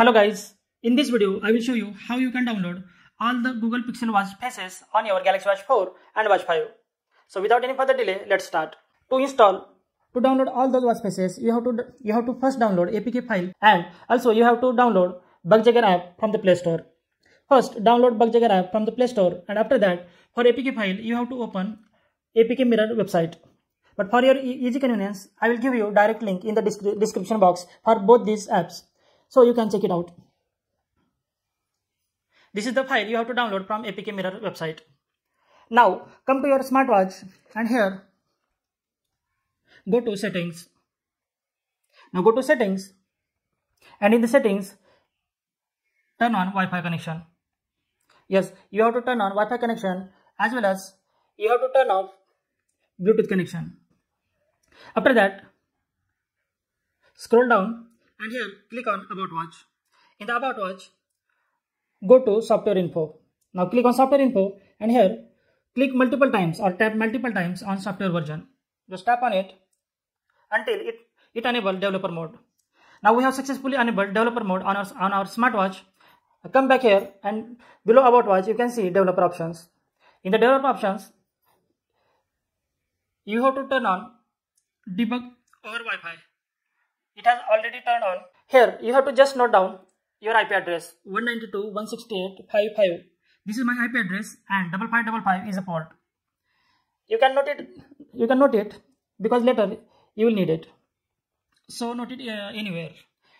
Hello guys, in this video I will show you how you can download all the Google Pixel Watch faces on your Galaxy Watch 4 and Watch 5. So without any further delay, let's start. To install, to download all those watch faces, you have to you have to first download APK file and also you have to download Bugjaeger app from the Play Store. First, download Bugjaeger app from the Play Store and after that, for APK file, you have to open APK Mirror website. But for your easy convenience, I will give you direct link in the description box for both these apps. So you can check it out. This is the file you have to download from APK Mirror website. Now come to your smartwatch and here go to settings. Now go to settings and in the settings turn on Wi-Fi connection. Yes, you have to turn on Wi-Fi connection as well as you have to turn off Bluetooth connection. After that, scroll down and here click on About Watch. In the About Watch, go to Software Info. Now click on Software Info and here click multiple times or tap multiple times on software version. Just tap on it until it, it enable developer mode. Now we have successfully enabled developer mode on our, on our smartwatch. Come back here and below about watch you can see developer options. In the developer options, you have to turn on debug over Wi-Fi. It has already turned on. Here you have to just note down your IP address 192.168.5.5. This is my IP address and 5555 is a port. You can note it. You can note it because later you will need it. So note it uh, anywhere.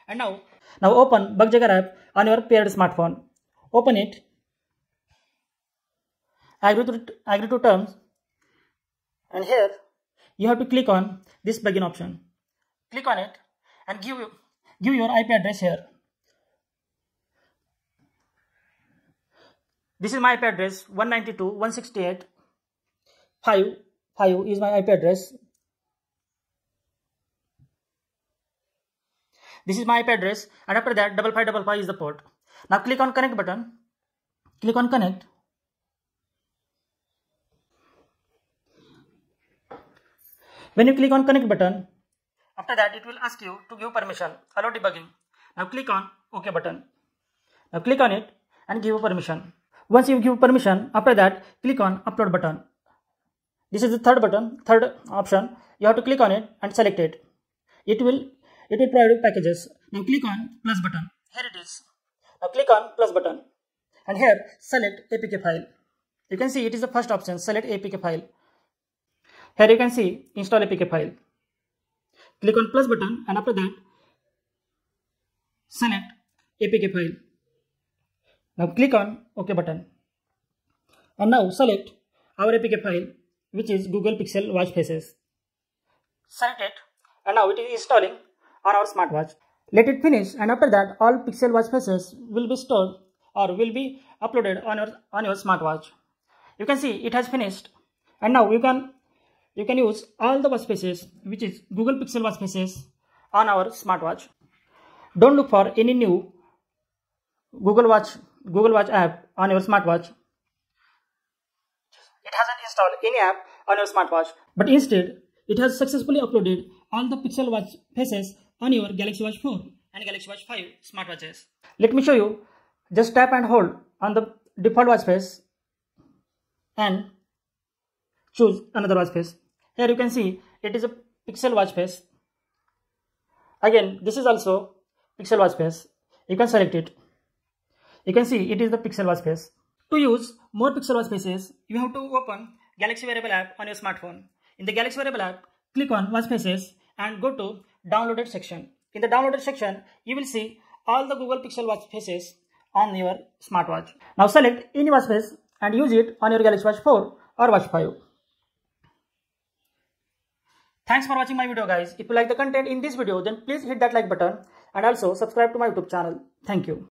And now, now open Bugjaeger app on your paired smartphone. Open it. Agree to, agree to terms. And here you have to click on this plugin option. Click on it and give, you give your IP address here. This is my IP address 192.168.5.5 is my IP address. This is my IP address and after that double five double five is the port. Now click on connect button. Click on connect. When you click on connect button, after that it will ask you to give permission, allow debugging. Now click on OK button. Now click on it and give permission. Once you give permission, after that, click on upload button. This is the third button, third option. You have to click on it and select it. It will, it will provide packages. Now click on plus button. Here it is. Now click on plus button. And here, select APK file. You can see it is the first option, select APK file. Here you can see install APK file. Click on plus button and after that, select APK file. Now click on OK button. And now select our APK file which is Google Pixel Watch Faces. Select it and now it is installing on our smartwatch. Let it finish and after that all Pixel Watch Faces will be stored or will be uploaded on your on your smartwatch. You can see it has finished and now you can you can use all the watch faces which is Google Pixel Watch Faces on our smartwatch. Don't look for any new Google Watch Google Watch app on your smartwatch. It hasn't installed any app on your smartwatch, but instead, it has successfully uploaded all the Pixel Watch faces on your Galaxy Watch 4 and Galaxy Watch 5 smartwatches. Let me show you. Just tap and hold on the default watch face and choose another watch face. Here you can see it is a Pixel watch face. Again, this is also Pixel watch face. You can select it. You can see it is the Pixel Watch face. To use more Pixel Watch faces, you have to open Galaxy Wearable app on your smartphone. In the Galaxy Wearable app, click on Watch Faces and go to Downloaded section. In the Downloaded section, you will see all the Google Pixel Watch faces on your smartwatch. Now select any watch face and use it on your Galaxy Watch 4 or Watch 5. Thanks for watching my video guys. If you like the content in this video then please hit that like button and also subscribe to my YouTube channel. Thank you.